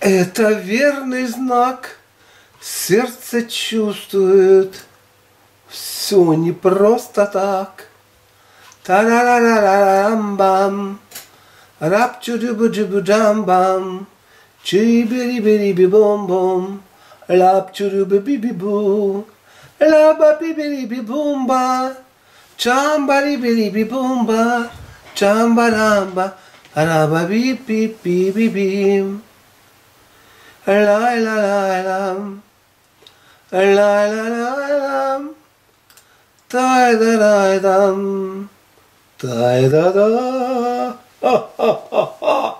Это верный знак, сердце чувствует, все не просто так. Та-ра-ра-ра-ра-бам, рап-чу-рю-бу-джу-бу-джам-бам, чи-бери-бери-би-бом-бом, лап-чу-рю-бу-би-би-бу, лаба-би-бери-би-бумба, чамба-ри-бери-би-бумба, чамба-рамба, раба-би-би-би-би-бим. Ла-ла-ла-лам. Ла-ла-ла-лам. Тай-да-дай-дам. Тай-да-да. Ха-ха-ха-ха.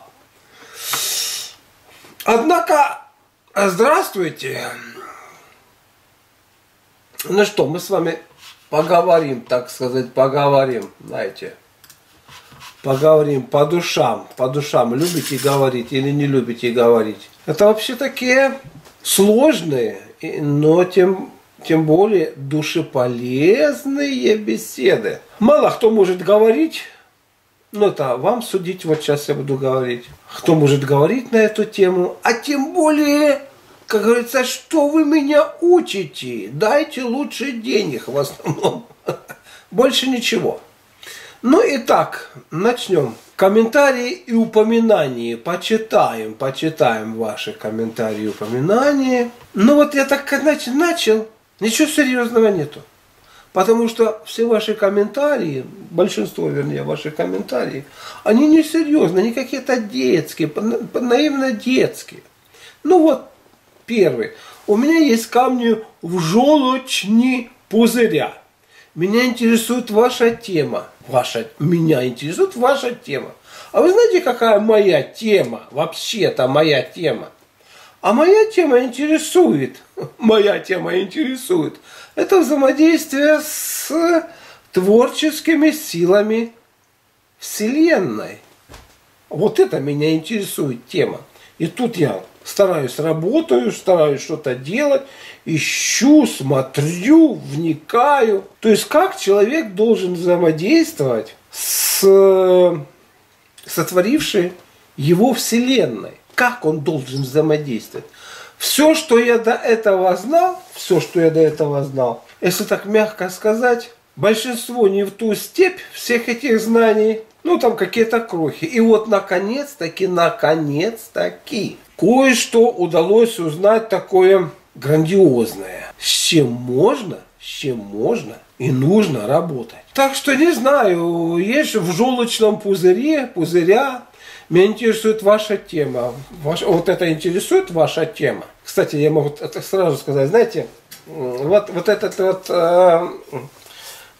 Однако, здравствуйте. Ну что, мы с вами поговорим, так сказать, поговорим, знаете. Поговорим по душам, по душам. Любите говорить или не любите говорить. Это вообще такие сложные, но тем, тем более душеполезные беседы. Мало кто может говорить, но это вам судить, вот сейчас я буду говорить. Кто может говорить на эту тему, а тем более, как говорится, что вы меня учите? Дайте лучше денег в основном. Больше ничего. Ну и так, начнем. Комментарии и упоминания. Почитаем, почитаем ваши комментарии и упоминания. Ну вот я так значит, начал, ничего серьезного нету. Потому что все ваши комментарии, большинство, вернее, ваших комментариев, они не серьезные, они какие-то детские, наивно детские. Ну вот, первый. У меня есть камни в желчни пузыря. Меня интересует ваша тема. Ваша, меня интересует ваша тема. А вы знаете, какая моя тема? Вообще-то моя тема. А моя тема интересует. Моя тема интересует. Это взаимодействие с творческими силами Вселенной. Вот это меня интересует тема. И тут я стараюсь, работаю, стараюсь что-то делать, ищу, смотрю, вникаю. То есть как человек должен взаимодействовать с сотворившей его Вселенной. Как он должен взаимодействовать? Все, что я до этого знал, все, что я до этого знал, если так мягко сказать, большинство не в ту степь всех этих знаний, ну там какие-то крохи. И вот наконец-таки, наконец-таки, кое-что удалось узнать такое грандиозное. С чем можно, с чем можно и нужно работать. Так что не знаю, есть в желчном пузыре, пузыря, меня интересует ваша тема. Ваш, вот это интересует ваша тема. Кстати, я могу сразу сказать, знаете, вот, вот этот вот э,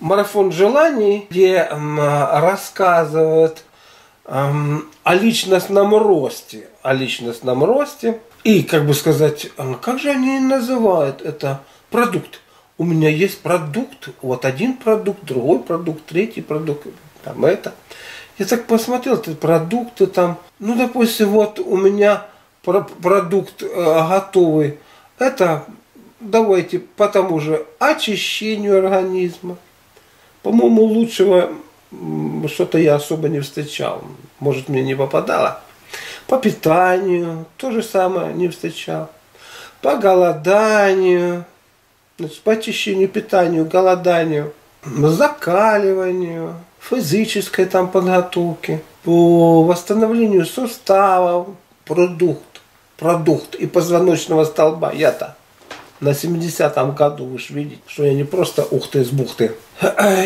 марафон желаний, где рассказывают о личностном росте, о личностном росте, и, как бы сказать, как же они называют это продукт? У меня есть продукт, вот один продукт, другой продукт, третий продукт, там это. Я так посмотрел, это продукты там, ну, допустим, вот у меня продукт э, готовый, это давайте по тому же очищению организма. По-моему, лучшего что-то я особо не встречал. Может, мне не попадало. По питанию то же самое не встречал. По голоданию, значит, по очищению, питанию, голоданию, закаливанию, физической там подготовке, по восстановлению суставов, продукт, продукт и позвоночного столба. Я-то на 70-м году, вы же видите, что я не просто ухты с бухты.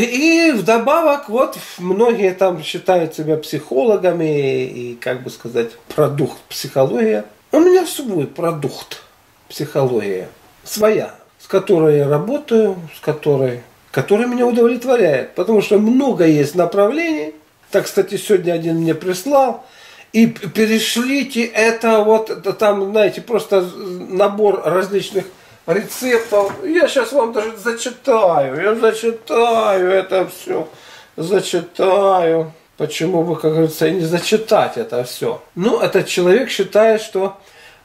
И вдобавок, вот многие там считают себя психологами и, как бы сказать, продукт психология. У меня свой продукт психология, своя, с которой я работаю, с которой, которая меня удовлетворяет. Потому что много есть направлений. Так, кстати, сегодня один мне прислал. И перешлите это вот, там, знаете, просто набор различных рецептов. Я сейчас вам даже зачитаю. Я зачитаю это все. Зачитаю. Почему бы, как говорится, и не зачитать это все? Ну, этот человек считает, что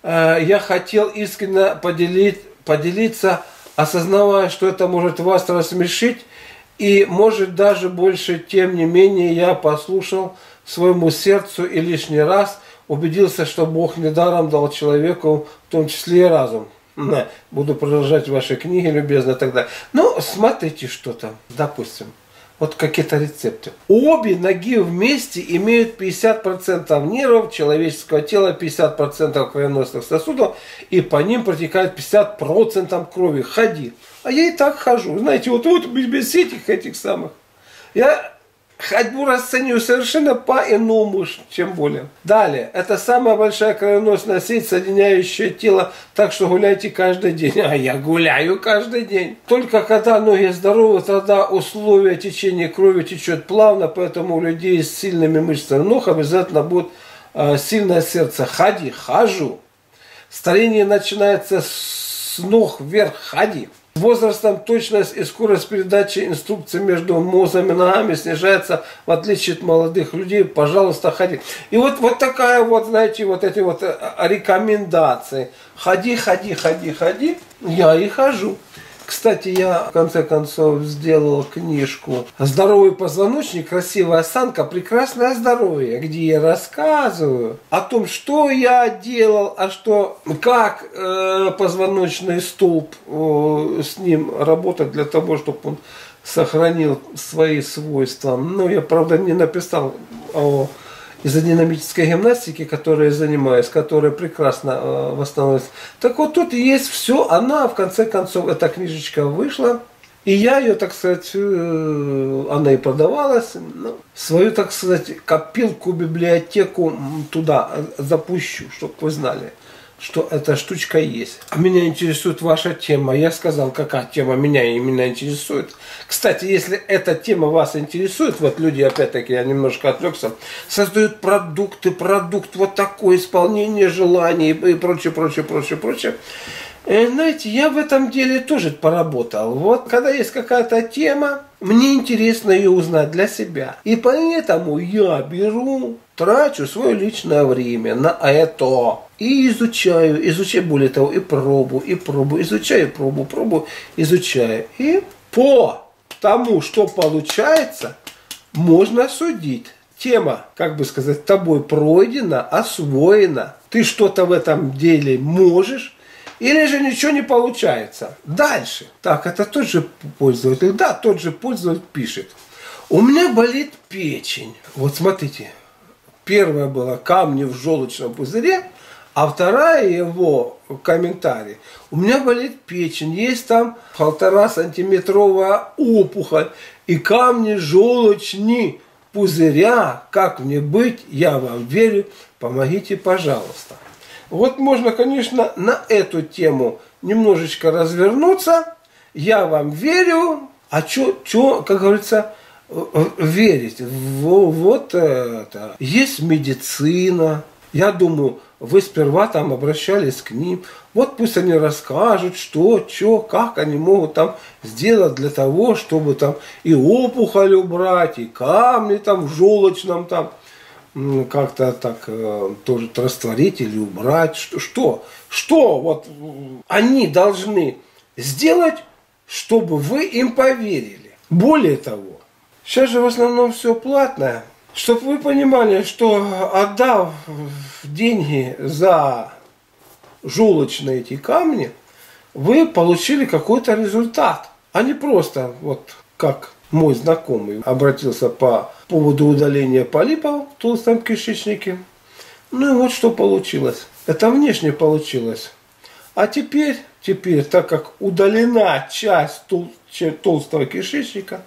э, я хотел искренне поделить, поделиться, осознавая, что это может вас рассмешить И может даже больше, тем не менее, я послушал своему сердцу и лишний раз убедился, что Бог недаром дал человеку, в том числе и разум. Буду продолжать ваши книги, любезно, далее. Ну, смотрите, что там, допустим. Вот какие-то рецепты. Обе ноги вместе имеют 50% нервов человеческого тела, 50% кровеносных сосудов, и по ним протекает 50% крови. Ходи. А я и так хожу. Знаете, вот, вот без этих этих самых. Я ходьбу расцениваю совершенно по-иному, чем более. Далее. Это самая большая кровеносная сеть, соединяющая тело, так что гуляйте каждый день. А я гуляю каждый день. Только когда ноги здоровы, тогда условия течения крови течет плавно, поэтому у людей с сильными мышцами ног обязательно будет э, сильное сердце. Ходи, хожу. Старение начинается с ног вверх, ходи возрастом точность и скорость передачи инструкций между мозгом и ногами снижается, в отличие от молодых людей. Пожалуйста, ходи. И вот, вот такая вот, знаете, вот эти вот э, рекомендации. Ходи, ходи, ходи, ходи. Я и хожу. Кстати, я в конце концов сделал книжку «Здоровый позвоночник, красивая осанка, прекрасное здоровье», где я рассказываю о том, что я делал, а что, как э, позвоночный столб э, с ним работать для того, чтобы он сохранил свои свойства. Но я, правда, не написал о из-за динамической гимнастики, которой я занимаюсь, которая прекрасно э, восстановилась. Так вот тут есть все, она в конце концов, эта книжечка вышла, и я ее, так сказать, э, она и продавалась, ну, свою, так сказать, копилку, библиотеку туда запущу, чтобы вы знали что эта штучка есть. А меня интересует ваша тема. Я сказал, какая тема меня именно интересует. Кстати, если эта тема вас интересует, вот люди, опять-таки, я немножко отвлекся, создают продукты, продукт вот такое, исполнение желаний и прочее, прочее, прочее, прочее. И, э, знаете, я в этом деле тоже поработал. Вот когда есть какая-то тема, мне интересно ее узнать для себя. И поэтому я беру, трачу свое личное время на это. И изучаю, изучаю, более того, и пробу, и пробу, изучаю, пробу, пробу, изучаю. И по тому, что получается, можно судить. Тема, как бы сказать, тобой пройдена, освоена. Ты что-то в этом деле можешь, или же ничего не получается. Дальше. Так, это тот же пользователь. Да, тот же пользователь пишет. У меня болит печень. Вот смотрите. Первая была камни в желудочном пузыре, а вторая его комментарий. У меня болит печень, есть там полтора сантиметровая опухоль и камни желчни пузыря. Как мне быть? Я вам верю. Помогите, пожалуйста. Вот можно, конечно, на эту тему немножечко развернуться. Я вам верю, а что, как говорится, верить? Вот это. Есть медицина. Я думаю, вы сперва там обращались к ним. Вот пусть они расскажут, что, что, как они могут там сделать для того, чтобы там и опухоль убрать, и камни там в желчном там как-то так э, тоже растворить или убрать. Что, что, что вот они должны сделать, чтобы вы им поверили. Более того, сейчас же в основном все платное. Чтобы вы понимали, что отдав деньги за желчные эти камни, вы получили какой-то результат, а не просто вот как мой знакомый обратился по поводу удаления полипов в толстом кишечнике. Ну и вот что получилось. Это внешне получилось. А теперь, теперь, так как удалена часть тол толстого кишечника,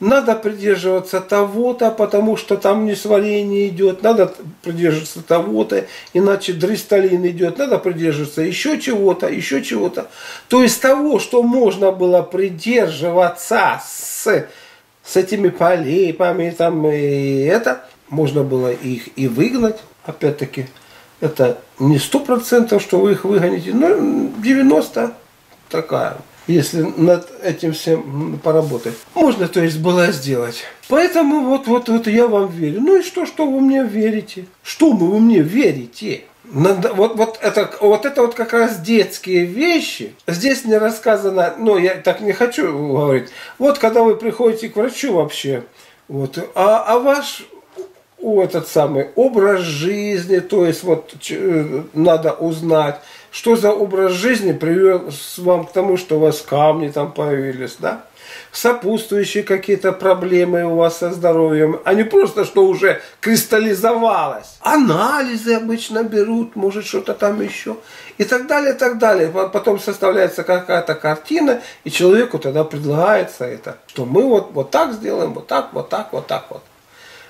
надо придерживаться того-то, потому что там несварение идет, надо придерживаться того-то, иначе дристалин идет, надо придерживаться еще чего-то, еще чего-то. То есть того, что можно было придерживаться с, с этими полипами, там, и это, можно было их и выгнать, опять-таки, это не сто процентов, что вы их выгоните, но 90 такая если над этим всем поработать. Можно, то есть, было сделать. Поэтому вот, вот, вот я вам верю. Ну и что, что вы мне верите? Что вы мне верите? Надо, вот, вот, это, вот это вот как раз детские вещи. Здесь не рассказано, ну, я так не хочу говорить. Вот когда вы приходите к врачу вообще, вот, а, а ваш у этот самый образ жизни, то есть вот э, надо узнать, что за образ жизни привел вам к тому, что у вас камни там появились, да? сопутствующие какие-то проблемы у вас со здоровьем, а не просто, что уже кристаллизовалось. Анализы обычно берут, может что-то там еще. И так далее, и так далее. Потом составляется какая-то картина, и человеку тогда предлагается это, что мы вот, вот так сделаем, вот так, вот так, вот так вот.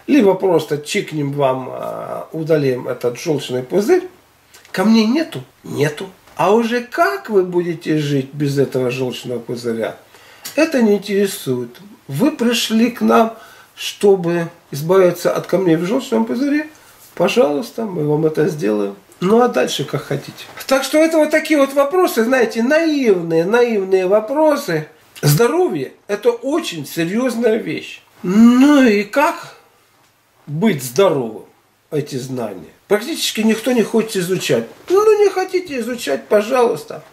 Либо просто чикнем вам, а, удалим этот желчный пузырь. Камней нету? Нету. А уже как вы будете жить без этого желчного пузыря? Это не интересует. Вы пришли к нам, чтобы избавиться от камней в желчном пузыре. Пожалуйста, мы вам это сделаем. Ну а дальше как хотите. Так что это вот такие вот вопросы, знаете, наивные, наивные вопросы. Здоровье – это очень серьезная вещь. Ну и как быть здоровым? Эти знания. Практически никто не хочет изучать. Ну не хотите изучать, пожалуйста.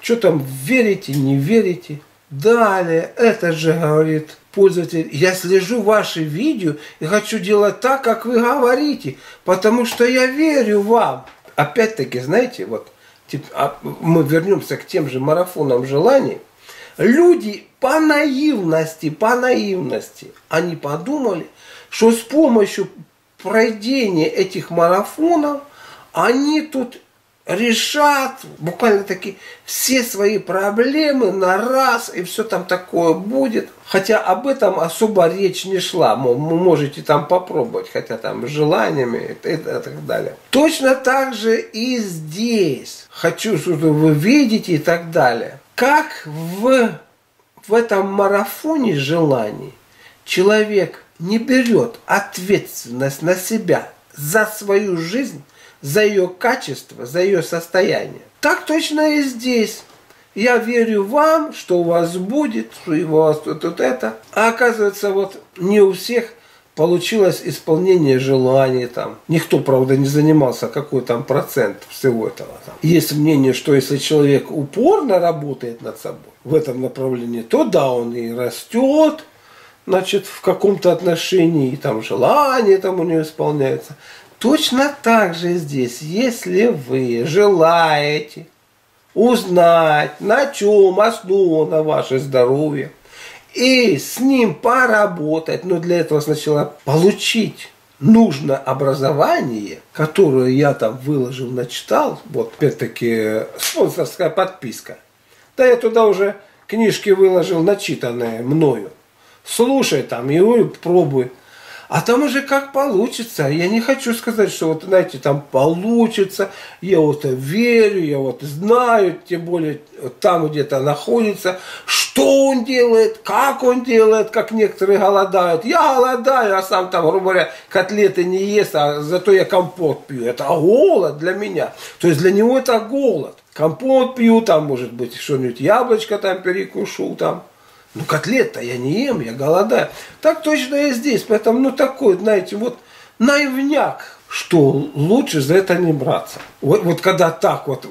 Что там, верите, не верите – Далее, это же говорит пользователь, я слежу ваши видео и хочу делать так, как вы говорите, потому что я верю вам. Опять-таки, знаете, вот а, мы вернемся к тем же марафонам желаний. Люди по наивности, по наивности, они подумали, что с помощью пройдения этих марафонов они тут решат буквально таки все свои проблемы на раз, и все там такое будет. Хотя об этом особо речь не шла. Вы можете там попробовать, хотя там с желаниями и так далее. Точно так же и здесь. Хочу, чтобы вы видите и так далее. Как в, в этом марафоне желаний человек не берет ответственность на себя за свою жизнь, за ее качество, за ее состояние. Так точно и здесь. Я верю вам, что у вас будет, что у вас тут, тут это. А оказывается, вот не у всех получилось исполнение желаний там. Никто, правда, не занимался, какой там процент всего этого. Там. Есть мнение, что если человек упорно работает над собой в этом направлении, то да, он и растет, значит, в каком-то отношении, и там желание там у него исполняется. Точно так же здесь, если вы желаете узнать, на чем основано ваше здоровье, и с ним поработать, но для этого сначала получить нужно образование, которое я там выложил, начитал, вот опять-таки спонсорская подписка. Да я туда уже книжки выложил, начитанные мною. Слушай там и пробуй. А там уже как получится. Я не хочу сказать, что вот, знаете, там получится. Я вот верю, я вот знаю, тем более там где-то находится, что он делает, как он делает, как некоторые голодают. Я голодаю, а сам там, грубо говоря, котлеты не ест, а зато я компот пью. Это голод для меня. То есть для него это голод. Компот пью, там, может быть, что-нибудь яблочко там перекушу, там, ну, котлет-то я не ем, я голодаю. Так точно и здесь. Поэтому, ну, такой, знаете, вот наивняк, что лучше за это не браться. Вот, вот когда так вот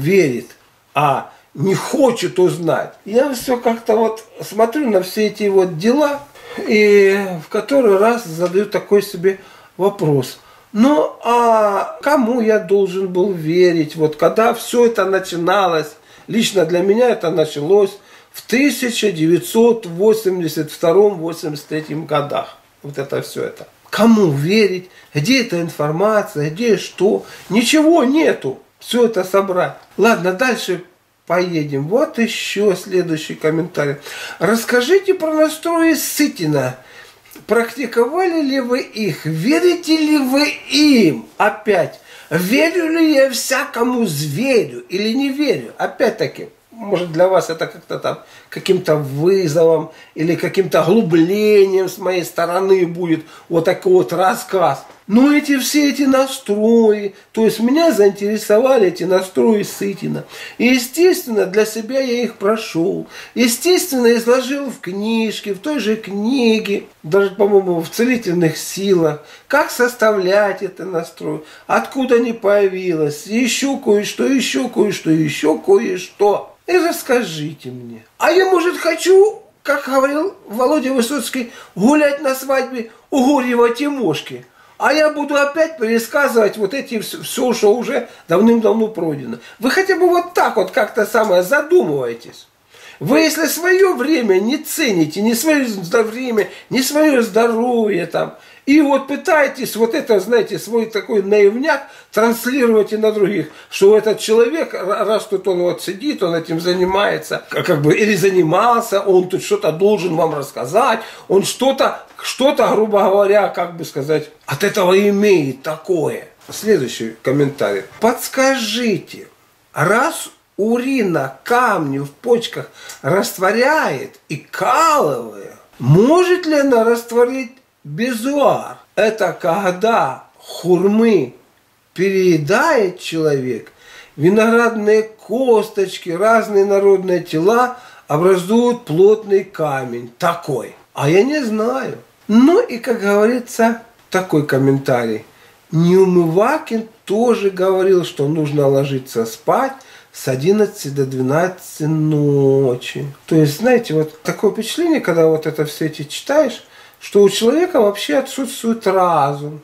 верит, а не хочет узнать. Я все как-то вот смотрю на все эти вот дела, и в который раз задаю такой себе вопрос. Ну, а кому я должен был верить? Вот когда все это начиналось, лично для меня это началось в 1982-83 годах. Вот это все это. Кому верить? Где эта информация? Где что? Ничего нету. Все это собрать. Ладно, дальше поедем. Вот еще следующий комментарий. Расскажите про настрои Сытина. Практиковали ли вы их? Верите ли вы им? Опять. Верю ли я всякому зверю или не верю? Опять-таки, может для вас это как-то там каким-то вызовом или каким-то оглублением с моей стороны будет вот такой вот рассказ. Но эти все эти настрои, то есть меня заинтересовали эти настрои Сытина. И, естественно, для себя я их прошел. Естественно, изложил в книжке, в той же книге, даже, по-моему, в целительных силах, как составлять это настрой, откуда они появилось, еще кое-что, еще кое-что, еще кое-что. И расскажите мне. А я, может, хочу, как говорил Володя Высоцкий, гулять на свадьбе у Гурьева Тимошки – а я буду опять пересказывать вот эти все, что уже давным-давно пройдено. Вы хотя бы вот так вот как-то самое задумываетесь. Вы если свое время не цените, не свое время, не свое здоровье там, и вот пытаетесь вот это, знаете, свой такой наивняк транслировать и на других, что этот человек, раз тут он вот сидит, он этим занимается, как бы, или занимался, он тут что-то должен вам рассказать, он что-то, что-то, грубо говоря, как бы сказать, от этого имеет такое. Следующий комментарий. Подскажите, раз урина камни в почках растворяет и калывая, может ли она растворить безуар? Это когда хурмы переедает человек, виноградные косточки, разные народные тела образуют плотный камень. Такой. А я не знаю. Ну и, как говорится, такой комментарий. Неумывакин тоже говорил, что нужно ложиться спать с 11 до 12 ночи. То есть, знаете, вот такое впечатление, когда вот это все эти читаешь, что у человека вообще отсутствует разум.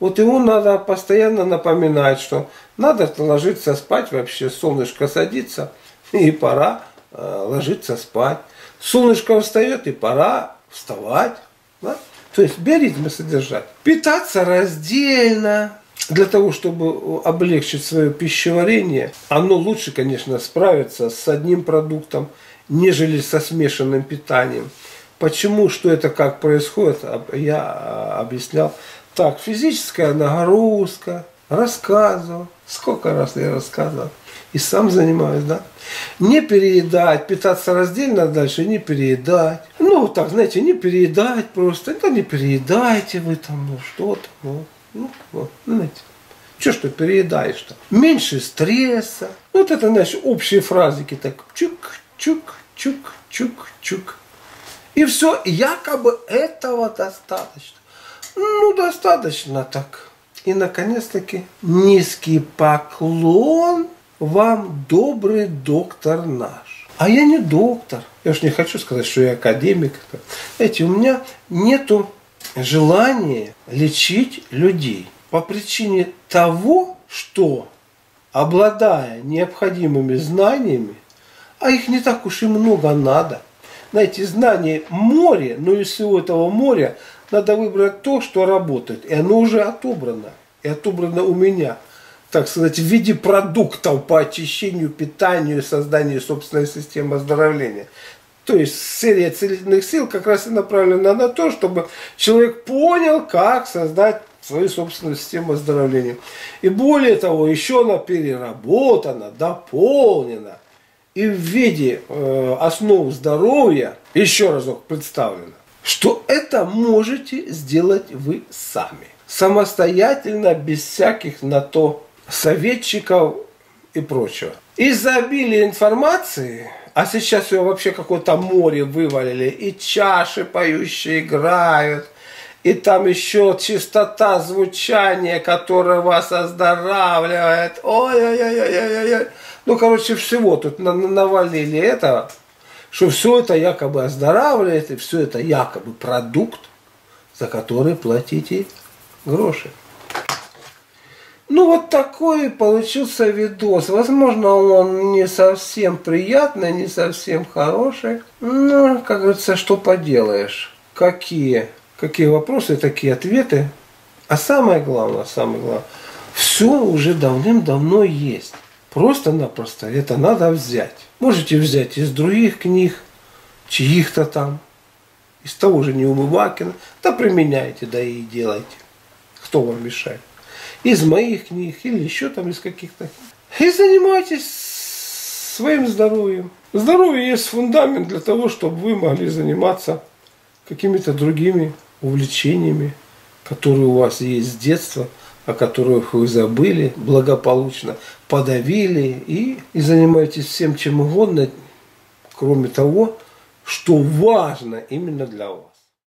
Вот ему надо постоянно напоминать, что надо ложиться спать вообще, солнышко садится, и пора э, ложиться спать. Солнышко встает, и пора вставать. Да? То есть биоритмы содержать. Питаться раздельно, для того, чтобы облегчить свое пищеварение, оно лучше, конечно, справиться с одним продуктом, нежели со смешанным питанием. Почему, что это, как происходит, я а, объяснял. Так, физическая нагрузка, рассказывал. Сколько раз я рассказывал. И сам занимаюсь, да. Не переедать, питаться раздельно дальше, не переедать. Ну, так, знаете, не переедать просто. Это не переедайте вы там, ну, что-то. Ну. Ну, вот, знаете. Что что переедаешь-то? Меньше стресса. Вот это, знаешь, общие фразики так. Чук, чук, чук, чук, чук. И все, якобы этого достаточно. Ну, достаточно так. И, наконец-таки, низкий поклон вам, добрый доктор наш. А я не доктор. Я уж не хочу сказать, что я академик. Знаете, у меня нету желание лечить людей по причине того, что, обладая необходимыми знаниями, а их не так уж и много надо, знаете, знания море, но из всего этого моря надо выбрать то, что работает. И оно уже отобрано. И отобрано у меня, так сказать, в виде продуктов по очищению, питанию созданию собственной системы оздоровления. То есть серия целительных сил как раз и направлена на то, чтобы человек понял, как создать свою собственную систему оздоровления. И более того, еще она переработана, дополнена и в виде э, основ здоровья еще разок представлена, что это можете сделать вы сами. Самостоятельно, без всяких на то советчиков и прочего. Из-за обилия информации а сейчас ее вообще какое-то море вывалили, и чаши поющие играют, и там еще чистота звучания, которая вас оздоравливает. Ой-ой-ой-ой-ой-ой. Ну, короче, всего тут навалили этого, что все это якобы оздоравливает, и все это якобы продукт, за который платите гроши. Ну, вот такой получился видос. Возможно, он не совсем приятный, не совсем хороший. Ну, как говорится, что поделаешь. Какие, какие вопросы, такие ответы. А самое главное, самое главное, все уже давным-давно есть. Просто-напросто это надо взять. Можете взять из других книг, чьих-то там, из того же Неумывакина. Да применяйте, да и делайте. Кто вам мешает? из моих книг или еще там из каких-то. И занимайтесь своим здоровьем. Здоровье есть фундамент для того, чтобы вы могли заниматься какими-то другими увлечениями, которые у вас есть с детства, о которых вы забыли, благополучно подавили и, и занимаетесь всем чем угодно, кроме того, что важно именно для вас.